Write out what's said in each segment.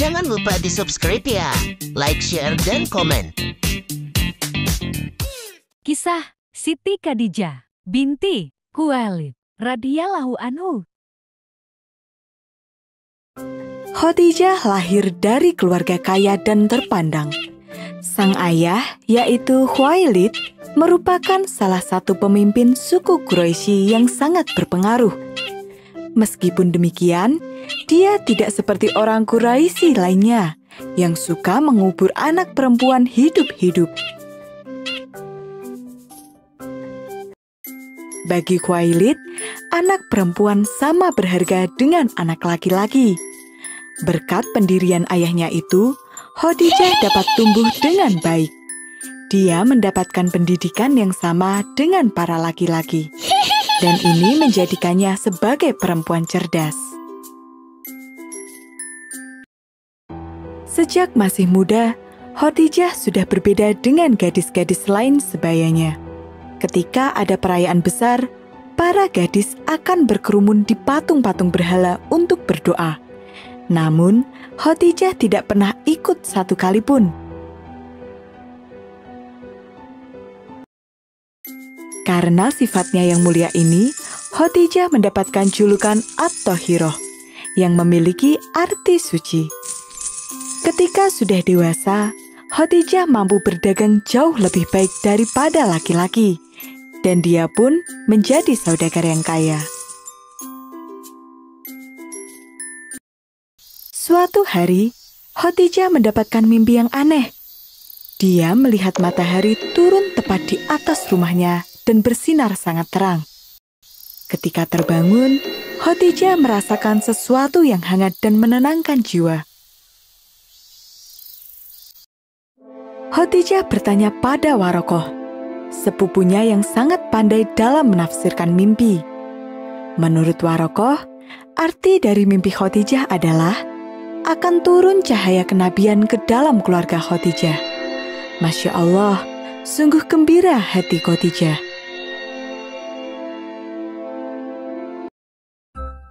Jangan lupa di subscribe ya. Like, share, dan komen. Kisah Siti Khadijah binti Khuwailid radhiyallahu anhu. Khadijah lahir dari keluarga kaya dan terpandang. Sang ayah, yaitu Khuwailid, merupakan salah satu pemimpin suku Quraisy yang sangat berpengaruh. Meskipun demikian, dia tidak seperti orang Quraisy lainnya yang suka mengubur anak perempuan hidup-hidup. Bagi Khuwailid, anak perempuan sama berharga dengan anak laki-laki. Berkat pendirian ayahnya itu, Khadijah dapat tumbuh dengan baik. Dia mendapatkan pendidikan yang sama dengan para laki-laki. Dan ini menjadikannya sebagai perempuan cerdas. Sejak masih muda, Khadijah sudah berbeda dengan gadis-gadis lain sebayanya. Ketika ada perayaan besar, para gadis akan berkerumun di patung-patung berhala untuk berdoa. Namun, Khadijah tidak pernah ikut satu kali pun. Karena sifatnya yang mulia ini, Khadijah mendapatkan julukan At-Tohiroh yang memiliki arti suci. Ketika sudah dewasa, Khadijah mampu berdagang jauh lebih baik daripada laki-laki dan dia pun menjadi saudagar yang kaya. Suatu hari, Khadijah mendapatkan mimpi yang aneh. Dia melihat matahari turun tepat di atas rumahnya dan bersinar sangat terang. Ketika terbangun, Khadijah merasakan sesuatu yang hangat dan menenangkan jiwa. Khadijah bertanya pada Warokoh, sepupunya yang sangat pandai dalam menafsirkan mimpi. Menurut Warokoh, arti dari mimpi Khadijah adalah akan turun cahaya kenabian ke dalam keluarga Khadijah. Masya Allah, sungguh gembira hati Khadijah.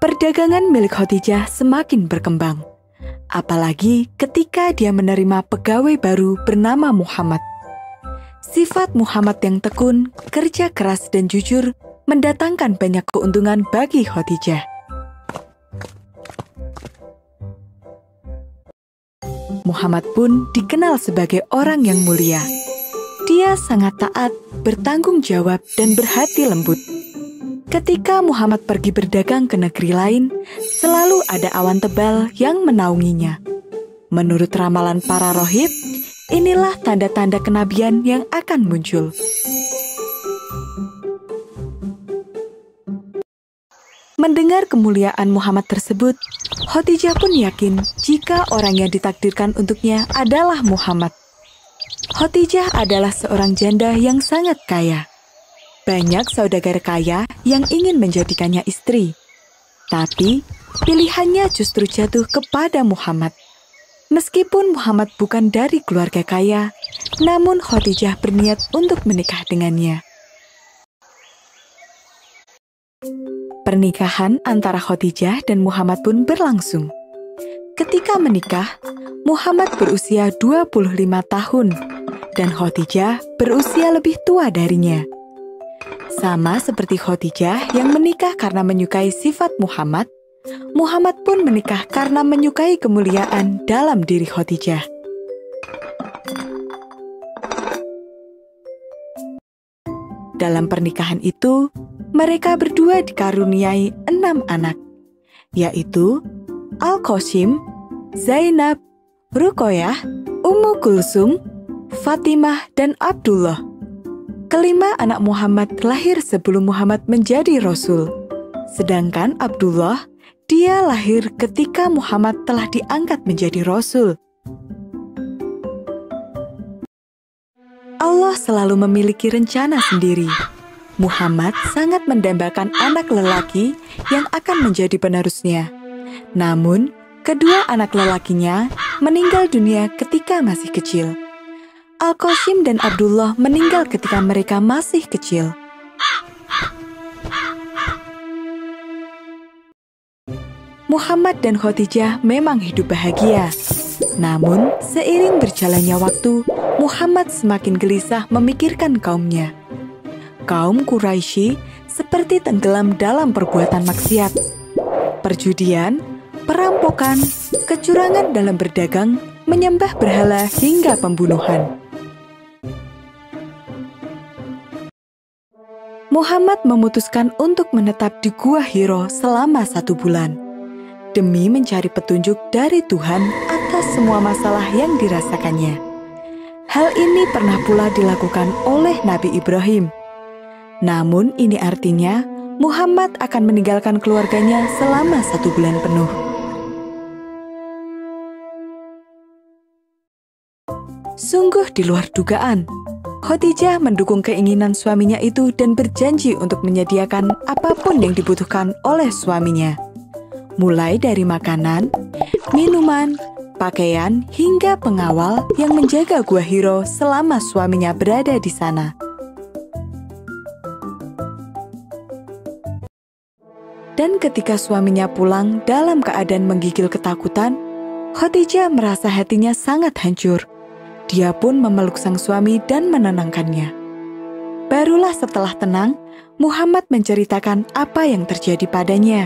Perdagangan milik Khadijah semakin berkembang. Apalagi ketika dia menerima pegawai baru bernama Muhammad. Sifat Muhammad yang tekun, kerja keras dan jujur mendatangkan banyak keuntungan bagi Khadijah. Muhammad pun dikenal sebagai orang yang mulia. Dia sangat taat, bertanggung jawab, dan berhati lembut. Ketika Muhammad pergi berdagang ke negeri lain, selalu ada awan tebal yang menaunginya. Menurut ramalan para rohib, inilah tanda-tanda kenabian yang akan muncul. Mendengar kemuliaan Muhammad tersebut, Khadijah pun yakin jika orang yang ditakdirkan untuknya adalah Muhammad. Khadijah adalah seorang janda yang sangat kaya. Banyak saudagar kaya yang ingin menjadikannya istri. Tapi, pilihannya justru jatuh kepada Muhammad. Meskipun Muhammad bukan dari keluarga kaya, namun Khadijah berniat untuk menikah dengannya. Pernikahan antara Khadijah dan Muhammad pun berlangsung. Ketika menikah, Muhammad berusia 25 tahun dan Khadijah berusia lebih tua darinya. Sama seperti Khadijah yang menikah karena menyukai sifat Muhammad, Muhammad pun menikah karena menyukai kemuliaan dalam diri Khadijah. Dalam pernikahan itu, mereka berdua dikaruniai enam anak, yaitu Al-Qasim, Zainab, Rukoyah, Ummu Kulsum, Fatimah, dan Abdullah. Kelima anak Muhammad lahir sebelum Muhammad menjadi Rasul. Sedangkan Abdullah, dia lahir ketika Muhammad telah diangkat menjadi Rasul. Allah selalu memiliki rencana sendiri. Muhammad sangat mendambakan anak lelaki yang akan menjadi penerusnya. Namun, kedua anak lelakinya meninggal dunia ketika masih kecil. Al-Qasim dan Abdullah meninggal ketika mereka masih kecil. Muhammad dan Khadijah memang hidup bahagia. Namun, seiring berjalannya waktu, Muhammad semakin gelisah memikirkan kaumnya. Kaum Quraisy seperti tenggelam dalam perbuatan maksiat. Perjudian, perampokan, kecurangan dalam berdagang, menyembah berhala hingga pembunuhan. Muhammad memutuskan untuk menetap di Gua Hiro selama satu bulan demi mencari petunjuk dari Tuhan atas semua masalah yang dirasakannya. Hal ini pernah pula dilakukan oleh Nabi Ibrahim. Namun, ini artinya Muhammad akan meninggalkan keluarganya selama satu bulan penuh. Sungguh di luar dugaan, Khadijah mendukung keinginan suaminya itu dan berjanji untuk menyediakan apa pun yang dibutuhkan oleh suaminya. Mulai dari makanan, minuman, pakaian, hingga pengawal yang menjaga Gua Hiro selama suaminya berada di sana. Dan ketika suaminya pulang dalam keadaan menggigil ketakutan, Khadijah merasa hatinya sangat hancur dia pun memeluk sang suami dan menenangkannya. Barulah setelah tenang, Muhammad menceritakan apa yang terjadi padanya.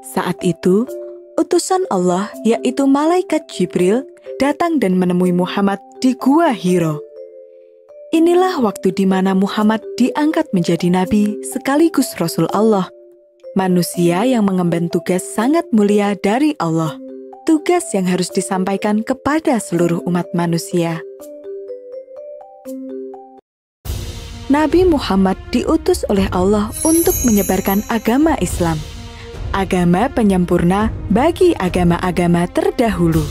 Saat itu, utusan Allah, yaitu malaikat Jibril, datang dan menemui Muhammad di Gua Hiro. Inilah waktu di mana Muhammad diangkat menjadi nabi sekaligus Rasul Allah, manusia yang mengemban tugas sangat mulia dari Allah tugas yang harus disampaikan kepada seluruh umat manusia. Nabi Muhammad diutus oleh Allah untuk menyebarkan agama Islam, agama penyempurna bagi agama-agama terdahulu.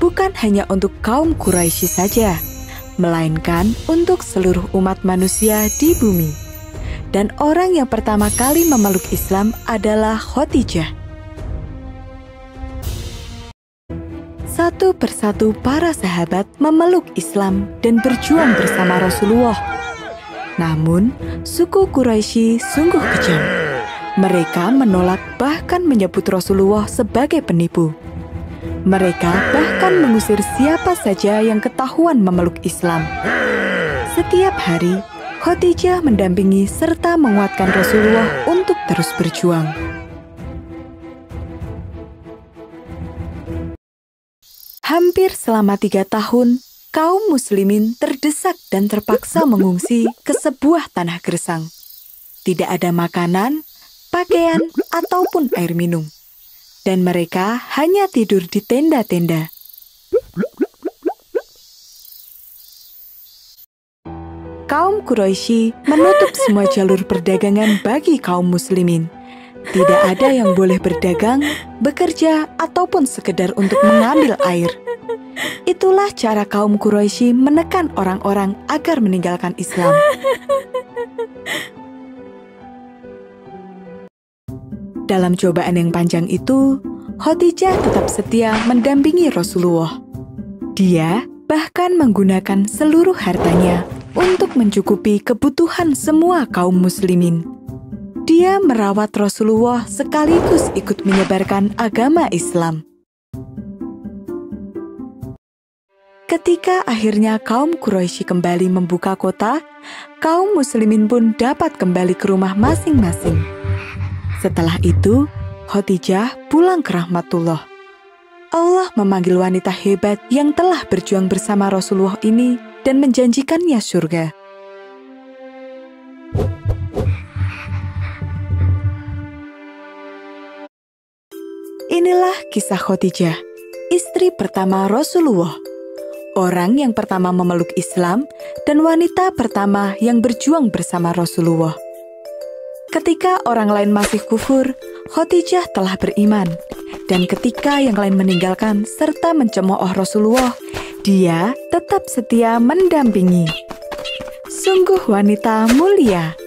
Bukan hanya untuk kaum Quraisy saja, melainkan untuk seluruh umat manusia di bumi. Dan orang yang pertama kali memeluk Islam adalah Khadijah Satu persatu para sahabat memeluk Islam dan berjuang bersama Rasulullah. Namun, suku Quraisy sungguh kejam. Mereka menolak bahkan menyebut Rasulullah sebagai penipu. Mereka bahkan mengusir siapa saja yang ketahuan memeluk Islam. Setiap hari, Khadijah mendampingi serta menguatkan Rasulullah untuk terus berjuang. Hampir selama tiga tahun, kaum muslimin terdesak dan terpaksa mengungsi ke sebuah tanah gersang. Tidak ada makanan, pakaian, ataupun air minum. Dan mereka hanya tidur di tenda-tenda. Kaum Quraisy menutup semua jalur perdagangan bagi kaum muslimin. Tidak ada yang boleh berdagang, bekerja, ataupun sekedar untuk mengambil air. Itulah cara kaum Quraisy menekan orang-orang agar meninggalkan Islam. Dalam cobaan yang panjang itu, Khadijah tetap setia mendampingi Rasulullah. Dia bahkan menggunakan seluruh hartanya untuk mencukupi kebutuhan semua kaum muslimin. Dia merawat Rasulullah sekaligus ikut menyebarkan agama Islam. Ketika akhirnya kaum Quraisy kembali membuka kota, kaum muslimin pun dapat kembali ke rumah masing-masing. Setelah itu, Khadijah pulang ke rahmatullah. Allah memanggil wanita hebat yang telah berjuang bersama Rasulullah ini dan menjanjikannya surga. Inilah kisah Khadijah, istri pertama Rasulullah. Orang yang pertama memeluk Islam dan wanita pertama yang berjuang bersama Rasulullah. Ketika orang lain masih kufur, Khadijah telah beriman. Dan ketika yang lain meninggalkan serta mencemooh Rasulullah, dia tetap setia mendampingi. Sungguh wanita mulia.